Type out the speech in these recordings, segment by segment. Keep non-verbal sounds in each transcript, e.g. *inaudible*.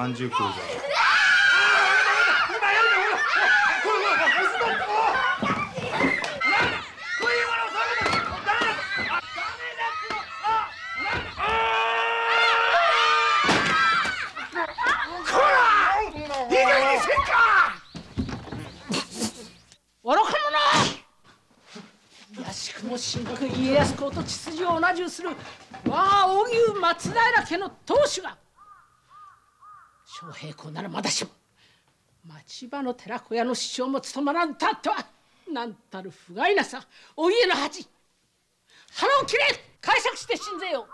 まんじゅう食うぞ愚か者しくも真空家康公と血筋を同じうする我が荻生松平家の当主がご平行ならまだしも町場の寺子屋の師匠も務まらんとあってはなんたる不甲斐なさお家の恥。腹を切れ解釈して死んぜよ。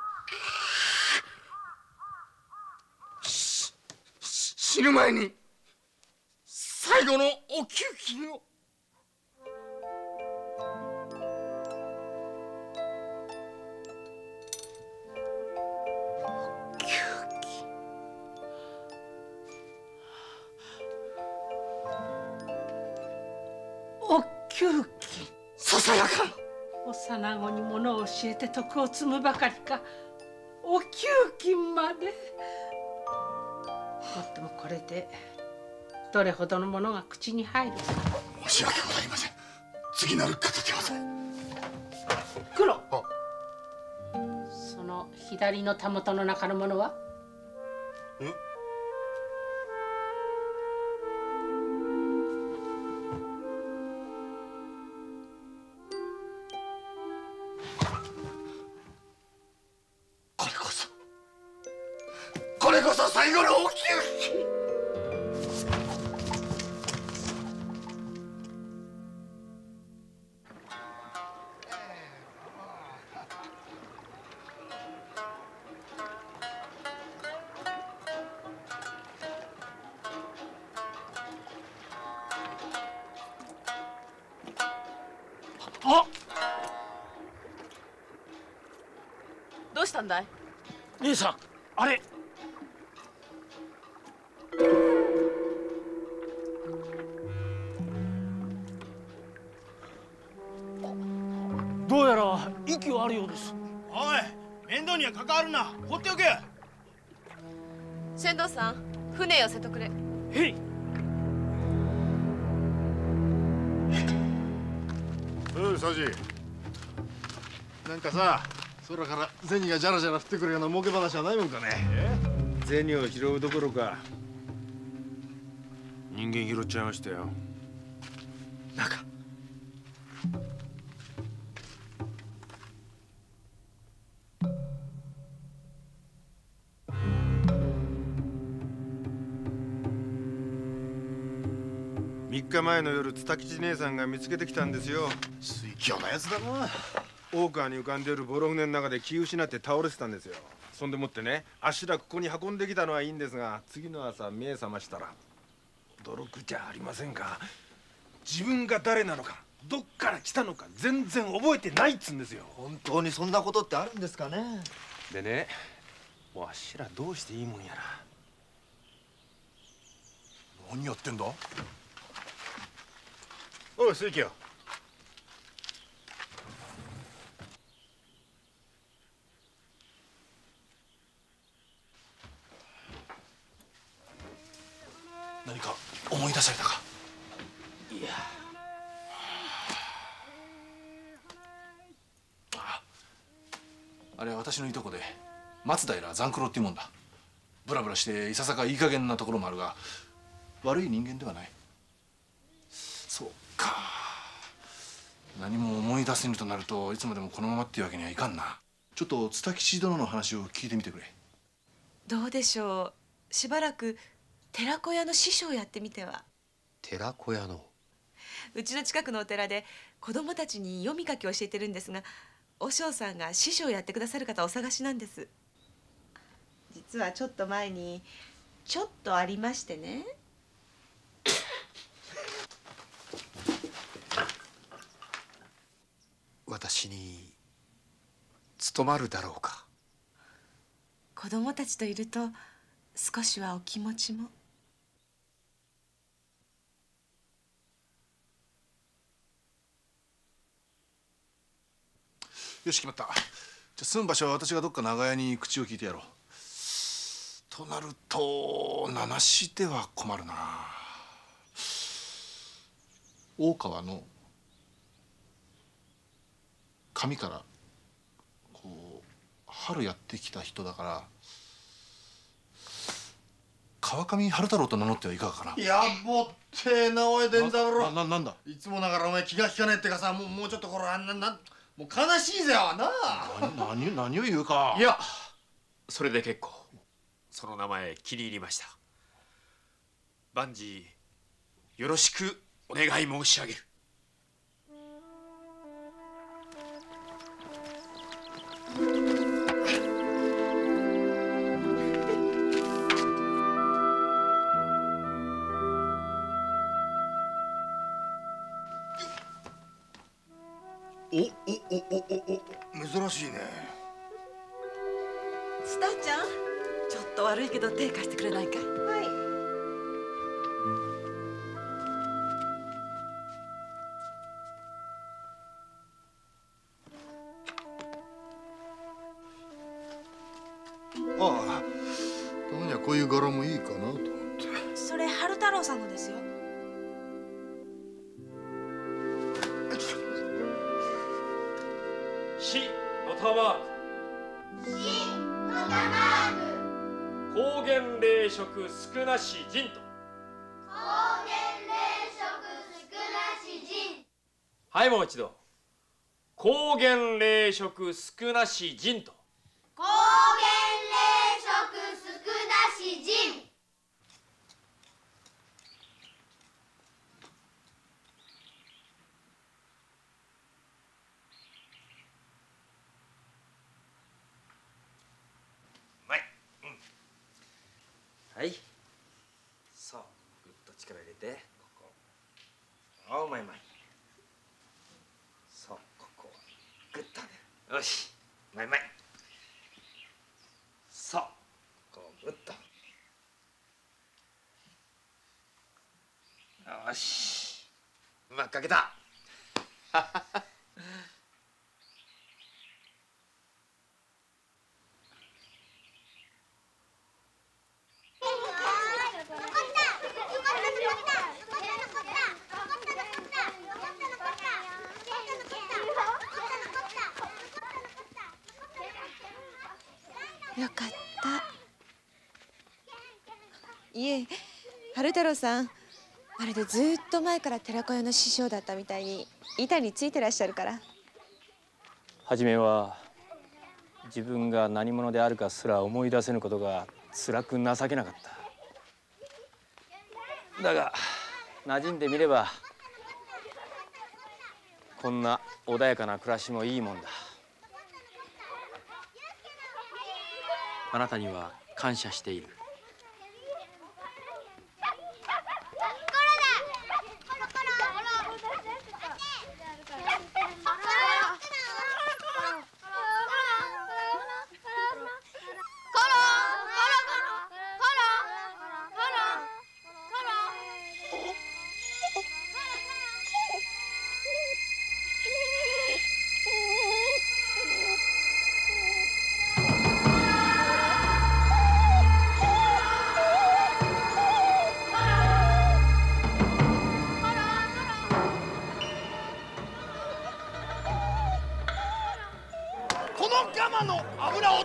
死ぬ前に最後のお給金を。給金。ささやか。幼子に物を教えて徳を積むばかりか。お給金まで。もっともこれでどれほどのものが口に入る。か申し訳ございません。次なる方ではさ黒。その左のたもとの中のものは？え？銭がじゃらじゃら降ってくるような儲け話はないもんかね。銭を拾うどころか。人間拾っちゃいましたよ。なんか3日前の夜蔦吉姉さんが見つけてきたんですよ。水強なやつだな大川に浮かんでいるボロ船の中で気失って倒れてたんですよ。そんでもってねあしらここに運んできたのはいいんですが次の朝目覚ましたら驚くじゃありませんか。自分が誰なのかどっから来たのか全然覚えてないっつんですよ。本当にそんなことってあるんですかね。でねもうあっしらどうしていいもんやら。何やってんだ？おい水清何か思い出されたか？いや。あれは私のいとこで松平残九郎っていうもんだ。ブラブラしていささかいい加減なところもあるが悪い人間ではない。そうか。何も思い出せぬとなるといつまでもこのままっていうわけにはいかんな。ちょっと蔦吉殿の話を聞いてみてくれ。どうでしょう。しばらく寺子屋の師匠やってみては？寺子屋の？うちの近くのお寺で子供たちに読み書きを教えてるんですがお嬢さんが師匠をやってくださる方お探しなんです。実はちょっと前にちょっとありましてね。*coughs* 私に務まるだろうか。子供たちといると少しはお気持ちもよし決まった。じゃあ住む場所は私がどっか長屋に口を聞いてやろう。となると七市では困るな。大川の上からこう春やってきた人だから川上春太郎と名乗ってはいかがかな？やぼってえなおい伝三郎。なななんだ？いつもながらお前気が利かねえってかさもうもうちょっとこれあんななもう悲しいぜよなあ。何何何を言うか。いやそれで結構その名前気に入りました。万事よろしくお願い申し上げる。おおおおおお珍しいね。スターちゃんちょっと悪いけど手貸してくれないかい？少なし人と高原霊食少なし人はいそうぐっと力入れてここおうまいうまいそうここグッとねよしうまいうまいそうこうグッとよしうまくかけた。よかった。いえ春太郎さんまるでずっと前から寺子屋の師匠だったみたいに板についてらっしゃるから。初めは自分が何者であるかすら思い出せぬことが辛く情けなかった。だが馴染んでみればこんな穏やかな暮らしもいいもんだ。あなたには感謝している。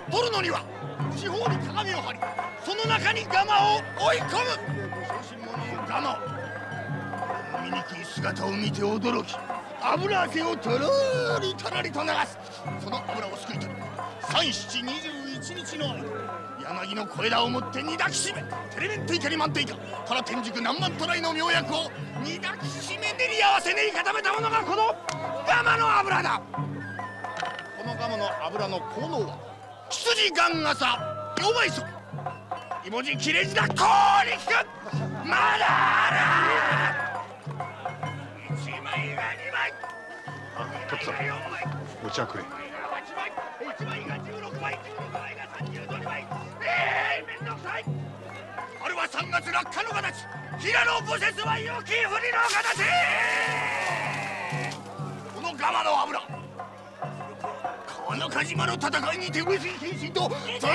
取るのには四方に鏡を張りその中にガマを追い込む。小心者のガマを醜い姿を見て驚き油汗をとろーりとろりと流す。その油をすくい取り三七二十一日の間柳の小枝を持って二抱きしめテレメンテイカに満点以下から天竺何万トライの妙薬を二抱きしめ練り合わせ練り固めたものがこのガマの油だ。このガマの油の効能は羊ガンガサ両倍速芋地切れ字だこうに効く。まだある一枚が二枚。とっつぁん。お茶くれ。1枚が16枚。16枚が32枚。ええー、めんどくさい。あれは3月落下の形。平野ボセスはりの形。このガマの油川中島の戦いにて上杉謙信と時だ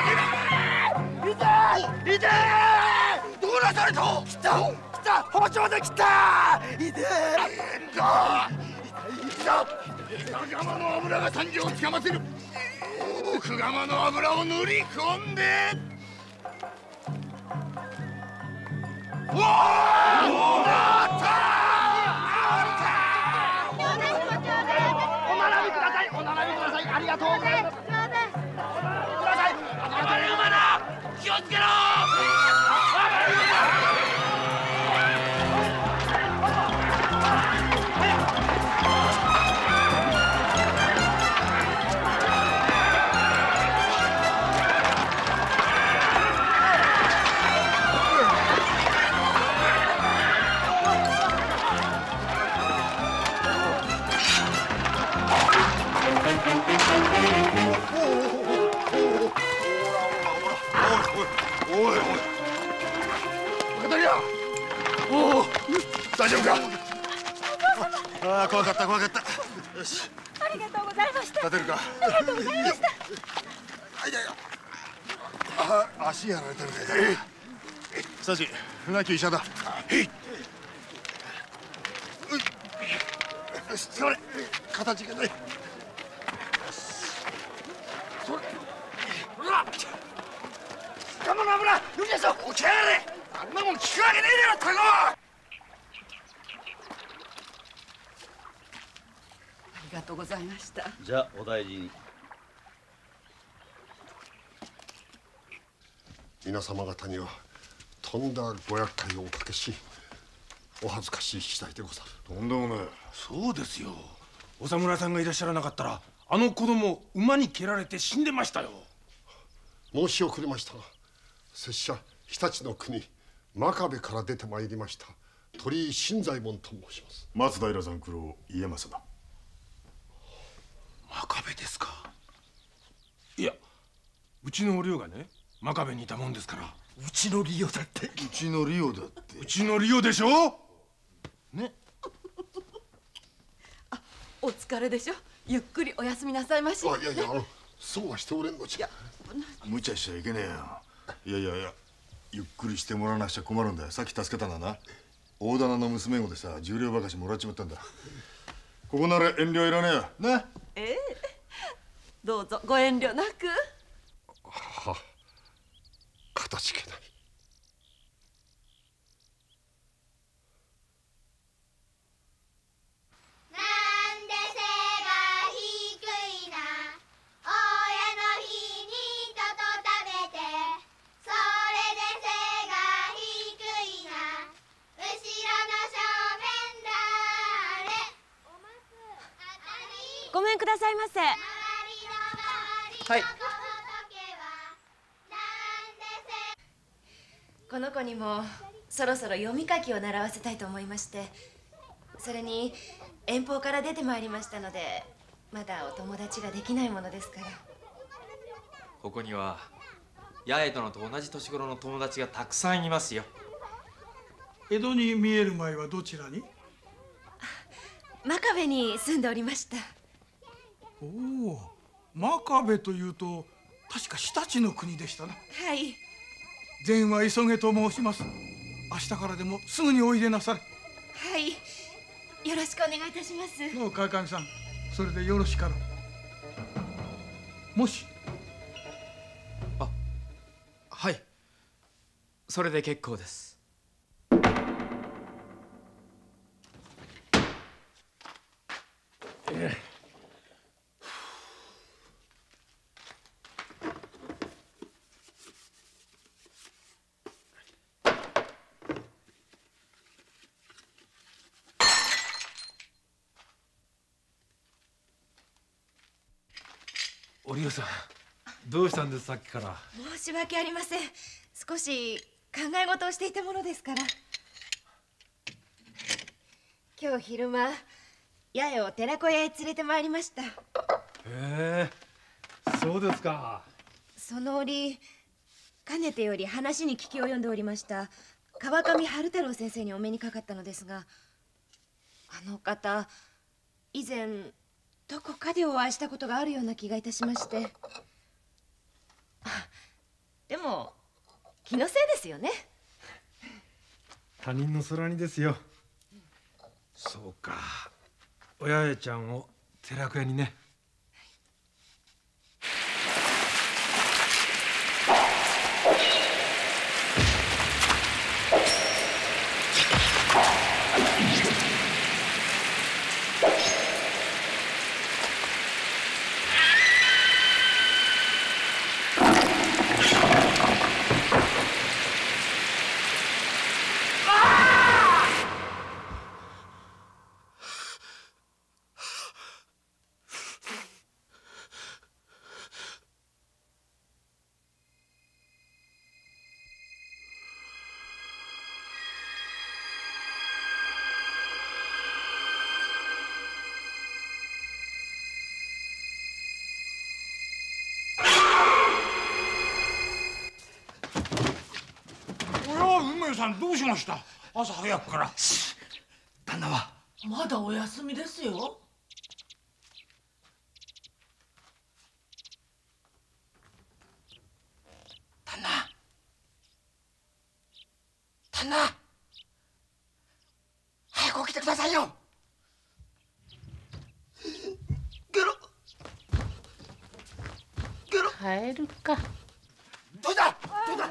いたいたどうなされた。来た来た包丁で来た。いてえだいたガマの油が三条をつかませる奥釜の油を塗り込んでおおお大丈夫か？ああ怖かった怖かった。よし。ありがとうございました。立てるか？ありがとうございました。あいやいや。あ足やられてるみたいだサチ船木医者だ。へい。よしそれ形がないそれほらガマの油よけそ起きやがれあんなもん効くわけねえだろタコありがとうございました。じゃあお大事に。皆様方にはとんだご厄介をおかけしお恥ずかしい次第でござる。とんでもない。そうですよ。お侍さんがいらっしゃらなかったらあの子供馬に蹴られて死んでましたよ。申し遅れましたが拙者日立の国真壁から出てまいりました鳥居新左衛門と申します。松平三九郎家政。だ真壁ですか？いやうちのお寮がね真壁にいたもんですから。うちのリオだって。うちのリオだって。うちのリオでしょ？ね。*laughs* お疲れでしょ？ゆっくりお休みなさいまし。あいやいやあのそうはしておれんのじゃ。無茶しちゃいけねえよ。いやいやいやゆっくりしてもらわなくちゃ困るんだよ。さっき助けたのはな大棚の娘子でさ十両ばかしもらっちまったんだ。ここなら遠慮いらねえよ。なええどうぞご遠慮なく。はかたじけない。なんで背が低いな。親の日にとと食べて。それで背が低いな。後ろの正面だれごめんくださいませはい。この子にもそろそろ読み書きを習わせたいと思いましてそれに遠方から出てまいりましたのでまだお友達ができないものですから。ここには八重殿と同じ年頃の友達がたくさんいますよ。江戸に見える前はどちらに？真壁に住んでおりました。おお真壁というと確か日立の国でしたな。はい。善は急げと申します。明日からでもすぐにおいでなされ。はい。よろしくお願いいたします。の川上さん。それでよろしからもし。はい。それで結構です。おさんどうしたんです？さっきから。申し訳ありません。少し考え事をしていたものですから。今日昼間八重を寺子屋へ連れてまいりました。へえそうですか。その折かねてより話に聞き及んでおりました川上春太郎先生にお目にかかったのですがあの方以前どこかでお会いしたことがあるような気がいたしまして。あでも気のせいですよね。他人の空にですよ。そうか。親父ちゃんを寺子屋にねました。朝早くから。旦那は。まだお休みですよ。旦那。旦那。早く起きてくださいよ。帰るかどうだどうだ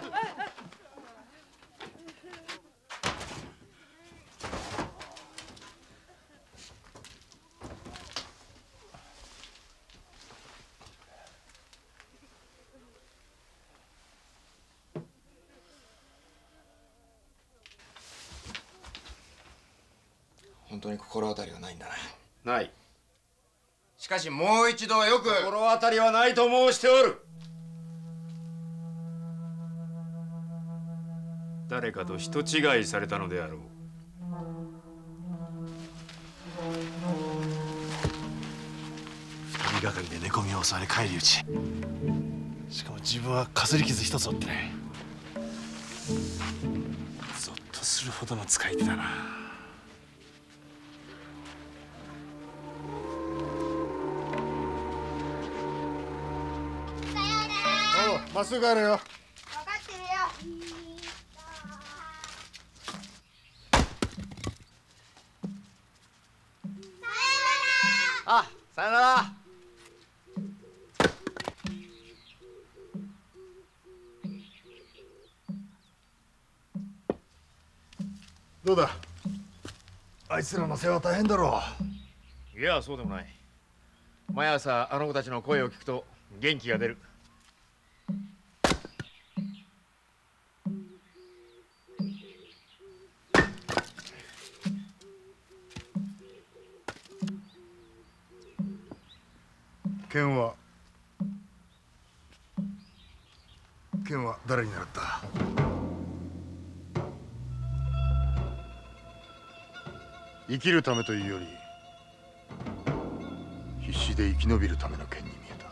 本当に心当たりはないんだな。ない。しかしもう一度よく。心当たりはないと申しておる。誰かと人違いされたのであろう。二人がかりで寝込みを襲われ返り討ち。しかも自分はかすり傷一つ負ってねゾッとするほどの使い手だなまっすぐ帰れよ。分かってるよ。あさよなら。どうだ？あいつらの世話大変だろ。いやそうでもない。毎朝あの子たちの声を聞くと元気が出る生きるためというより必死で生き延びるための剣に見えた。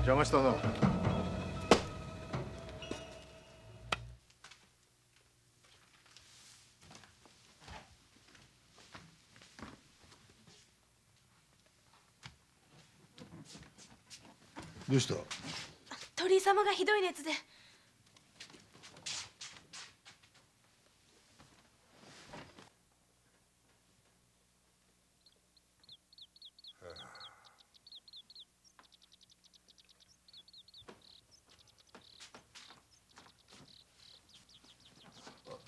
邪魔したな。うした？鳥居様がひどい熱で。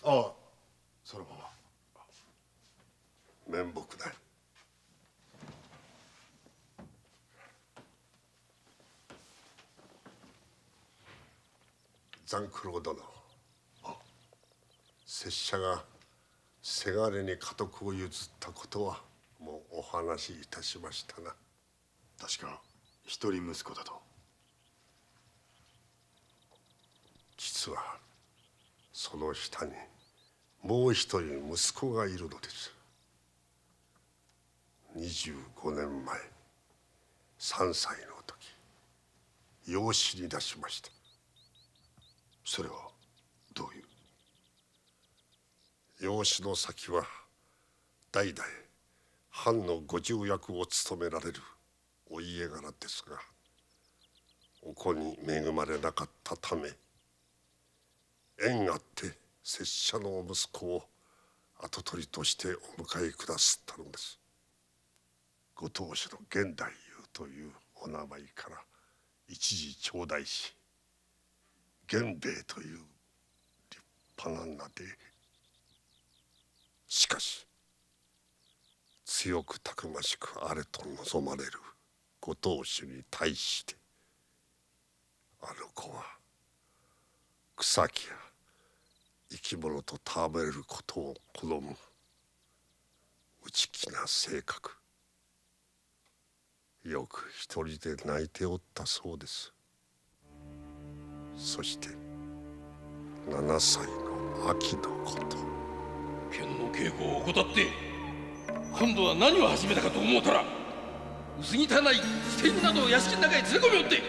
ああそのまま面目ない残九郎殿拙者がせがれに家督を譲ったことはもうお話しいたしましたな確か一人息子だと実はその下にもう一人息子がいるのです25年前3歳の時養子に出しましたそれはどういう？養子の先は代々藩のご重役を務められるお家柄ですがお子に恵まれなかったため縁あって拙者の息子を跡取りとしてお迎えくださったのです。ご当主の現代優というお名前から一時頂戴し源兵衛という立派な名でしかし強くたくましくあれと望まれるご当主に対してあの子は草木や生き物と戯れることを好む内気な性格。よく一人で泣いておったそうです。そして7歳の秋のこと。剣の稽古を怠って今度は何を始めたかと思うたら薄汚い捨て犬などを屋敷の中へ連れ込みおって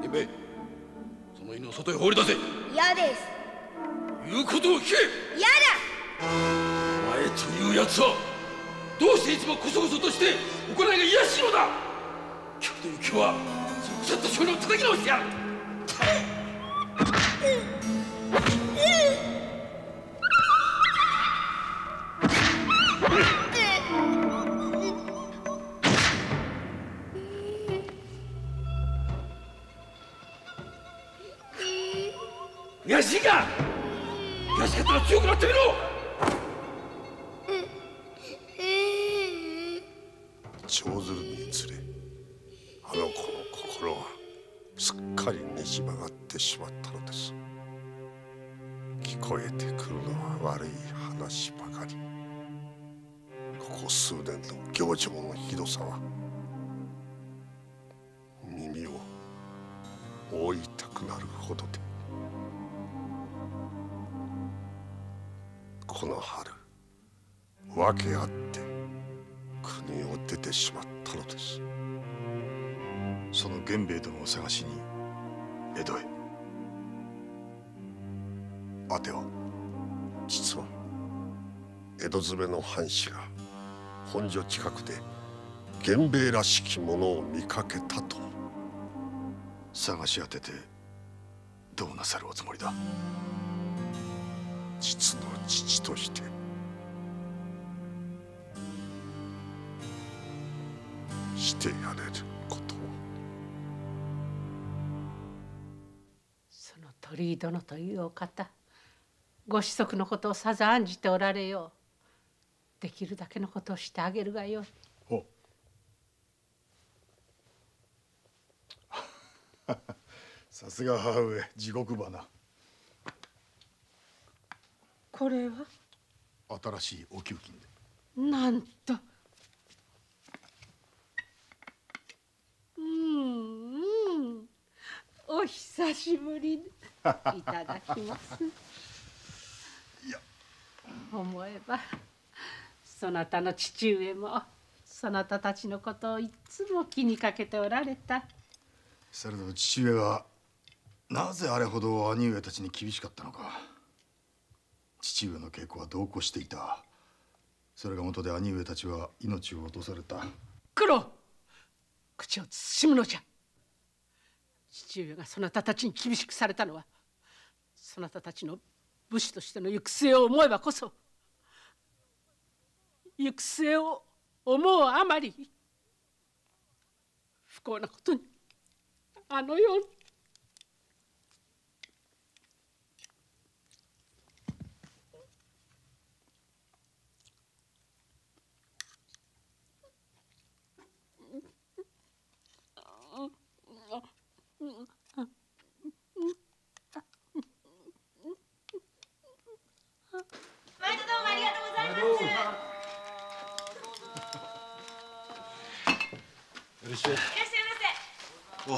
源兵衛その犬を外へ放り出せ。嫌です。言うことを聞け。嫌だ。お前というやつはどうしていつもこそこそとして行いが卑しいのだ。今日という今日はその腐った少年を叩き直してやる Hey! 聞こえてくるのは悪い話ばかり。ここ数年の行情のひどさは耳を覆いたくなるほどで。この春訳あって国を出てしまったのです。その源兵衛殿を探しに江戸へ。あては。実は江戸詰めの藩士が本所近くで源兵衛らしきものを見かけたと。探し当ててどうなさるおつもりだ？実の父として。してやれることを。その鳥居殿というお方。ご子息のことをさぞ案じておられよ。うできるだけのことをしてあげるがよい。*laughs* さすが母上地獄花。これは？新しいお給金で。なんと。うんうん。お久しぶり。で *laughs* いただきます思えばそなたの父上もそなたたちのことをいつも気にかけておられた。されど父上はなぜあれほど兄上たちに厳しかったのか。父上の稽古は同行していた。それが元で兄上たちは命を落とされた。九郎口を慎むのじゃ。父上がそなたたちに厳しくされたのはそなたたちの武士としての行く末を思えばこそ行く末を思うあまり不幸なことにあのように。しゃいませ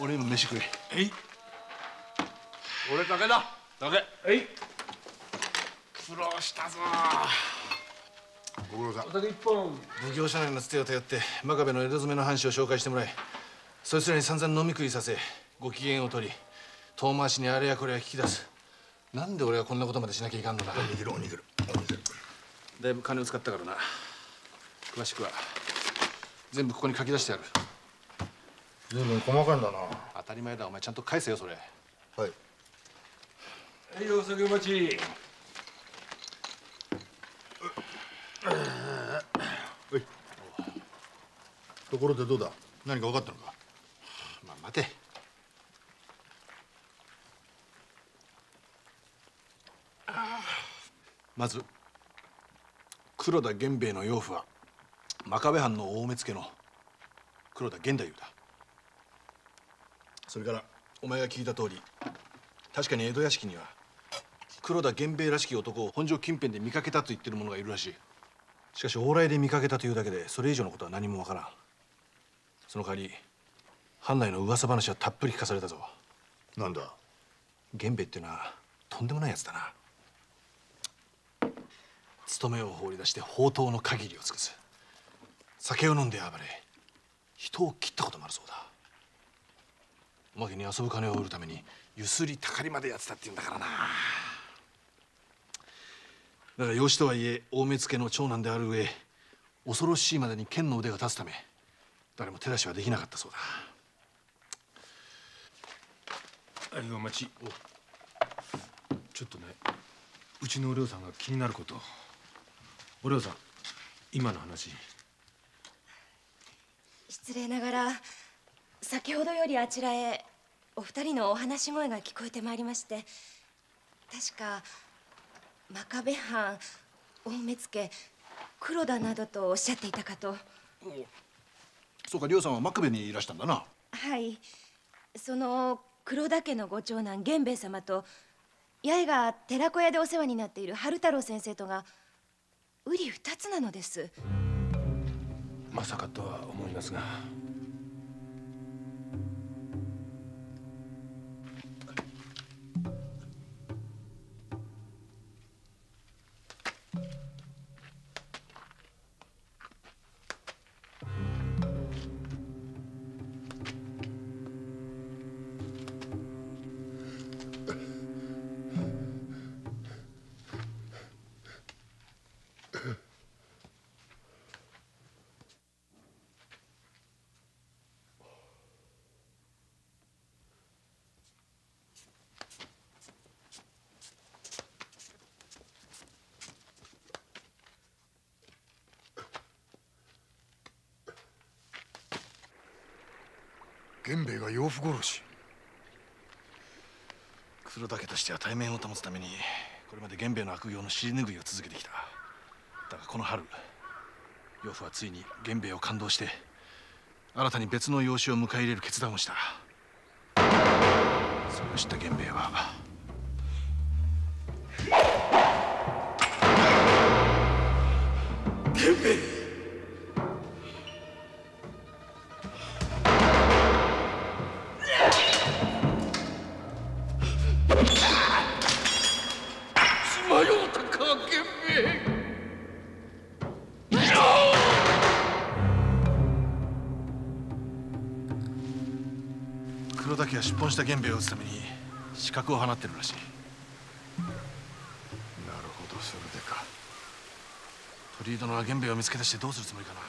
お俺飯食え。えい。俺だえい。苦労したぞ。ご苦労さん。お一本。奉行社内のつてを頼って真壁の江戸詰めの藩士を紹介してもらいそいつらに散々飲み食いさせご機嫌を取り遠回しにあれやこれや聞き出す。なんで俺がこんなことまでしなきゃいかんのだ。握る握る。だいぶ金を使ったからな。詳しくは全部ここに書き出してある。随分細かいんだな。当たり前だ。お前ちゃんと返せよそれ。はい。はいお酒お待ち。はい。ところでどうだ？何か分かったのか？まあ待て。まず黒田源兵衛の養父は真壁藩の大目付の黒田源太夫だ。それからお前が聞いた通り確かに江戸屋敷には黒田源兵衛らしき男を本所近辺で見かけたと言ってる者がいるらしい。しかし往来で見かけたというだけでそれ以上のことは何もわからん。その代わり藩内の噂話はたっぷり聞かされたぞ。なんだ？源兵衛っていうのはとんでもないやつだな勤めを放り出して放蕩の限りを尽くす。酒を飲んで暴れ人を切ったこともあるそうだ。おまけに遊ぶ金を売るためにゆすりたかりまでやってたって言うんだからな。だが養子とはいえ大目付の長男である上恐ろしいまでに剣の腕が立つため誰も手出しはできなかったそうだ。はいお待ち。ちょっとねうちのお涼さんが気になること。お涼さん今の話。失礼ながら先ほどよりあちらへお二人のお話し声が聞こえてまいりまして確か真壁藩大目付黒田などとおっしゃっていたかと。そうか亮さんは真壁にいらしたんだな。はい。その黒田家のご長男源兵衛様と八重が寺子屋でお世話になっている春太郎先生とが瓜二つなのです。まさかとは思いますが。源兵衛が養父殺し。黒田家としては対面を保つためにこれまで源兵衛の悪行の尻拭いを続けてきた。だがこの春養父はついに源兵衛を感動して新たに別の養子を迎え入れる決断をした。それを知った源兵衛はした源兵衛を討つために刺客を放ってるらしい。なるほどそれでか。鳥居殿は源兵衛を見つけ出してどうするつもりかな。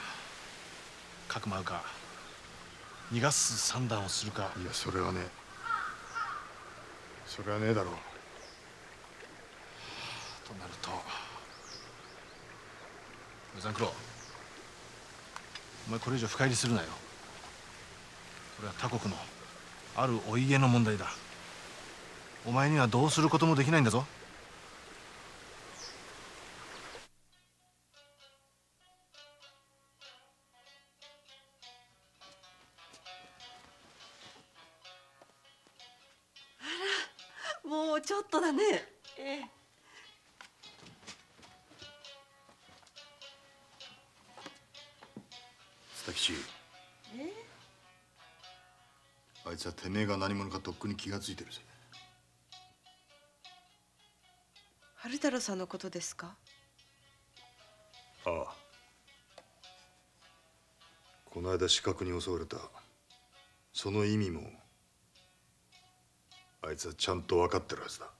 かくまうか。逃がす算段をするか。いやそれはねそれはねえだろう。となるとザンクロお前これ以上深入りするなよ。これは他国のあるお家の問題だ。お前にはどうすることもできないんだぞ。もうちょっとだね。ええつはてめえが何者かとっくに気がついてるぜ。春太郎さんのことですか？ああ。この間死角に襲われた。その意味もあいつはちゃんと分かってるはずだ。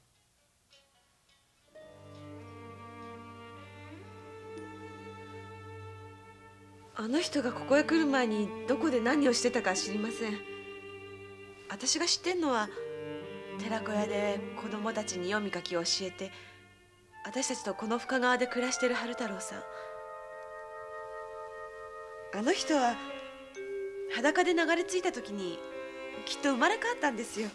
あの人がここへ来る前にどこで何をしてたか知りません私が知ってんのは寺子屋で子供たちに読み書きを教えて私たちとこの深川で暮らしてる春太郎さん。あの人は裸で流れ着いた時にきっと生まれ変わったんですよ。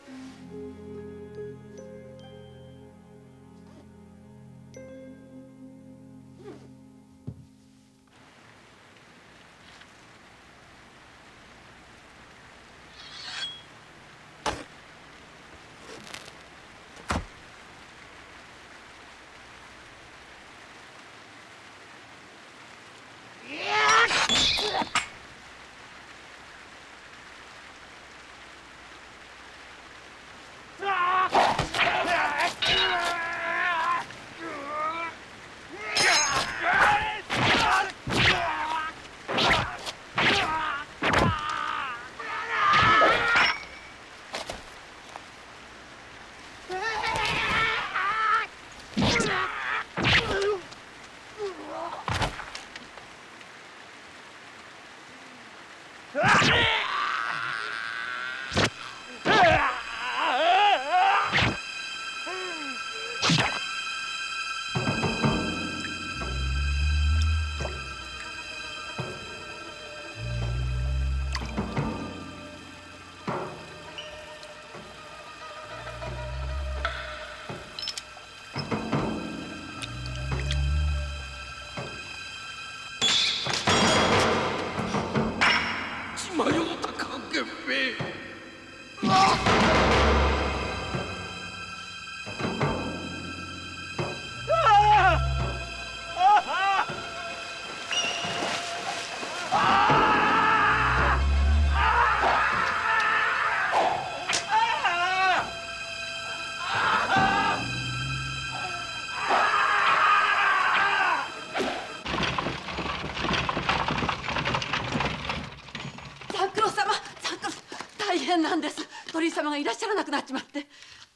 くなっちまって。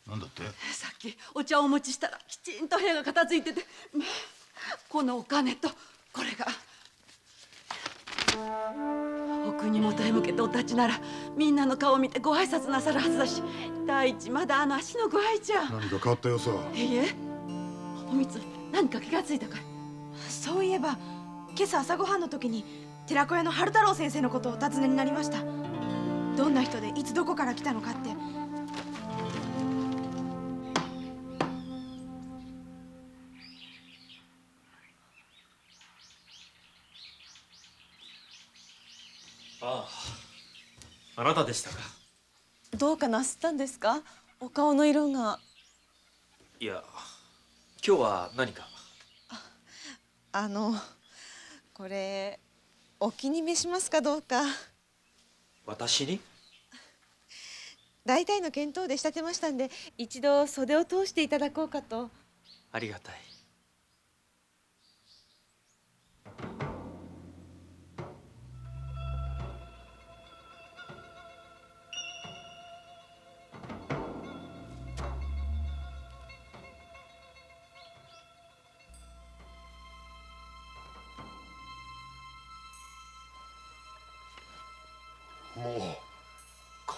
なんだって？さっきお茶をお持ちしたらきちんと部屋が片付いてて。まあこのお金とこれが。お国元へ向けてお立ちならみんなの顔を見てご挨拶なさるはずだし第一まだあの足の具合じゃ。何か変わったよさ。いいえ。おみつ何か気がついたかい？そういえば今朝朝ごはんの時に寺子屋の春太郎先生のことをお尋ねになりました。どんな人でいつどこから来たのかってああなたでしたか？どうかなすったんですか？お顔の色が。いや今日は何か？あのこれお気に召しますかどうか。私に？大体の見当で仕立てましたんで一度袖を通していただこうかと。ありがたい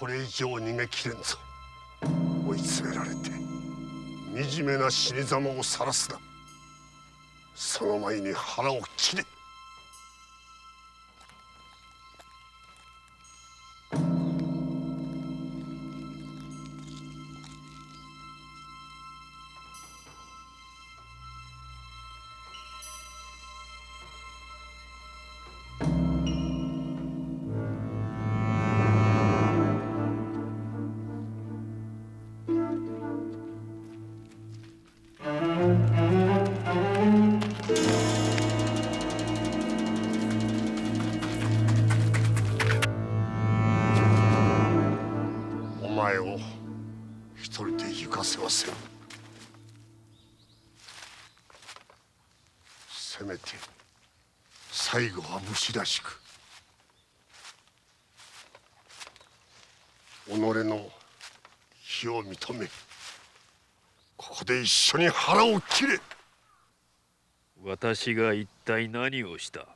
これ以上逃げきれんぞ。追い詰められて惨めな死に様を晒すな。その前に腹を切れ。後は武士らしく。己の非を認めここで一緒に腹を切れ。私が一体何をした？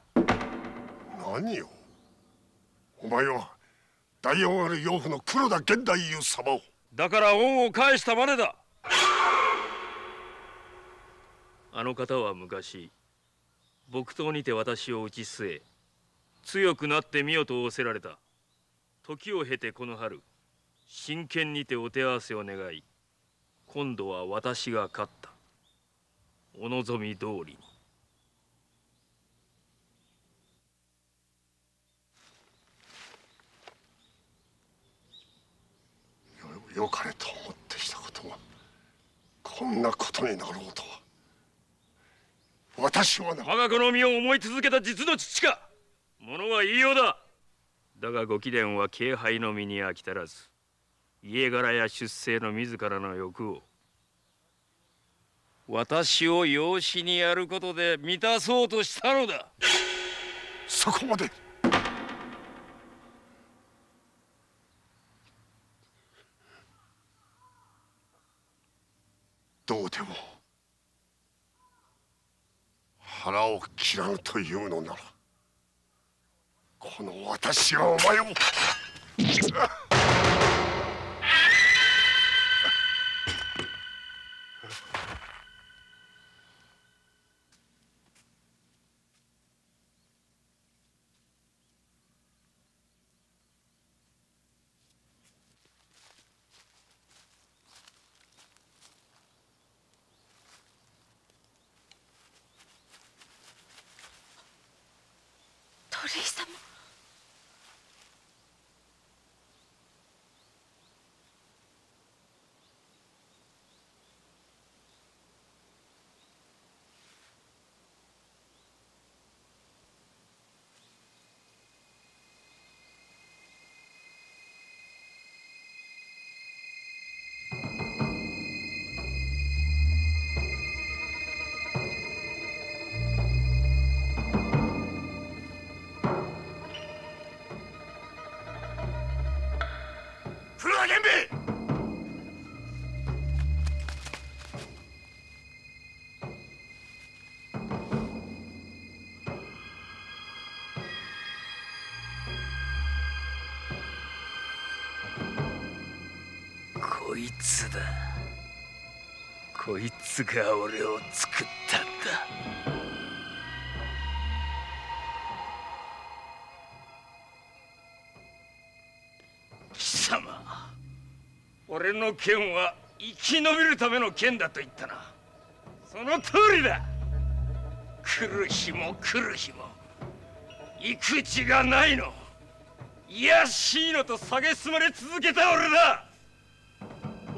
何を？お前は大王ある養父の黒田現代優様を。だから恩を返したまでだ。あの方は昔木刀にて私を打ち据え強くなってみよと仰せられた。時を経てこの春真剣にてお手合わせを願い今度は私が勝った。お望み通りに。よかれと思ってしたことがこんなことになろうとは。私はな。我が子の身を思い続けた実の父か物は言いようだ。だがご貴殿は軽拝の身に飽き足らず家柄や出世の自らの欲を。私を養子にやることで満たそうとしたのだ。そこまで。どうでも腹を切らぬというのなら。この私がお前を。鳥居様。いつだ。こいつが俺を作ったんだ。貴様俺の剣は生き延びるための剣だと言ったな。その通りだ。来る日も来る日も行く地がないの。いやしいのと蔑まれ続けた俺だ。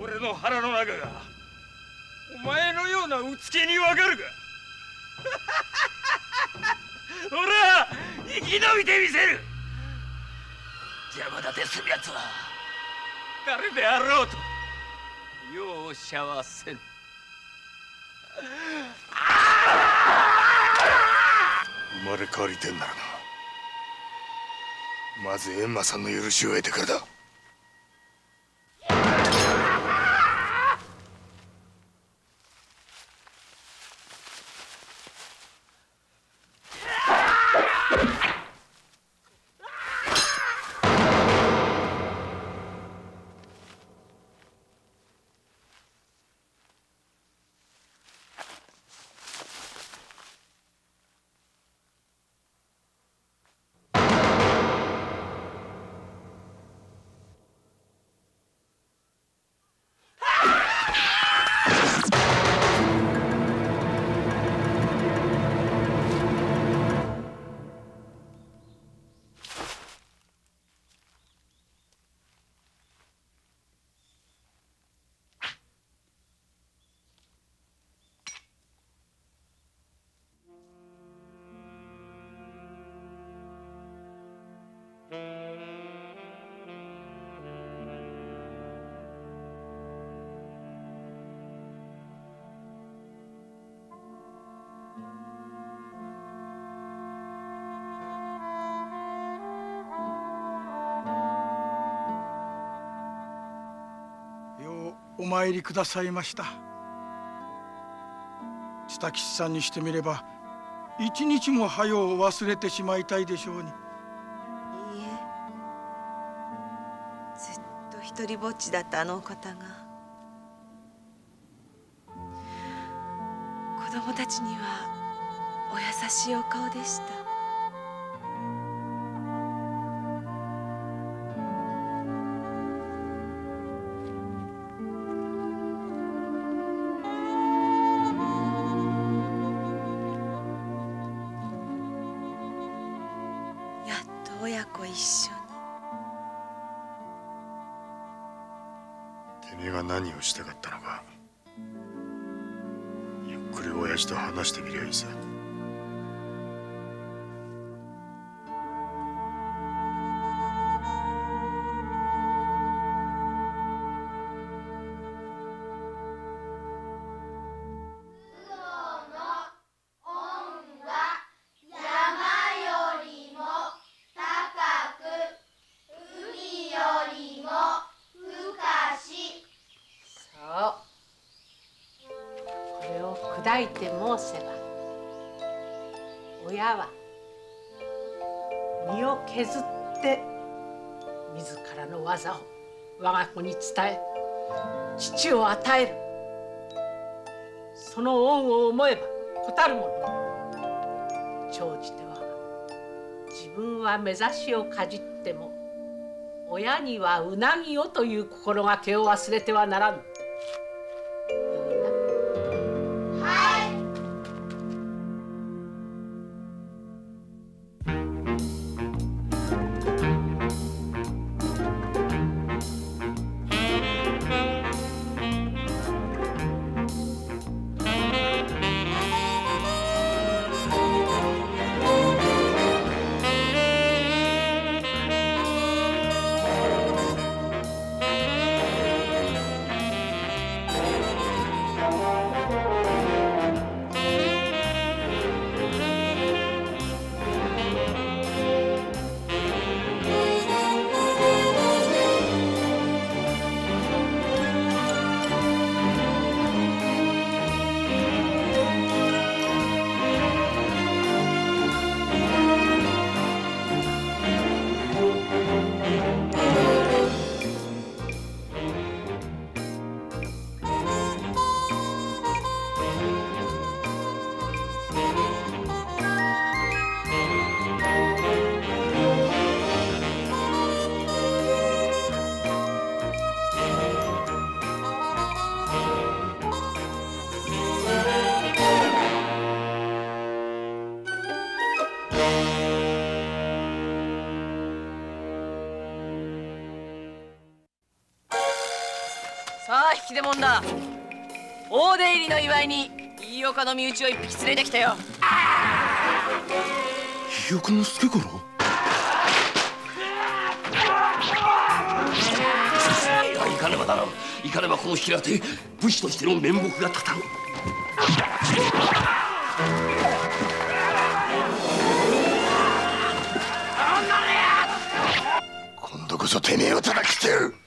俺の腹の中がお前のようなうつけにわかるか？*laughs* 俺は生き延びてみせる！邪魔立てするやつは誰であろうと容赦はせん生まれ変わりてんならな。まず閻魔さんの許しを得てからだ。お参りくださいました。下吉さんにしてみれば一日も早う忘れてしまいたいでしょうに。いいえ。ずっと一りぼっちだったあのお方が。子供たちにはお優しいお顔でした。いて申せば親は身を削って自らの技を我が子に伝え父を与える。その恩を思えば答るもの長じては自分は目指しをかじっても親にはうなぎをという心がけを忘れてはならぬ。大出入りの祝いに飯岡の身内を一匹連れてきたよ。肥岡の助五郎かねばならん。行かねばこの引き当て武士としての面目が立たぬ今度こそてめえを叩き捨てる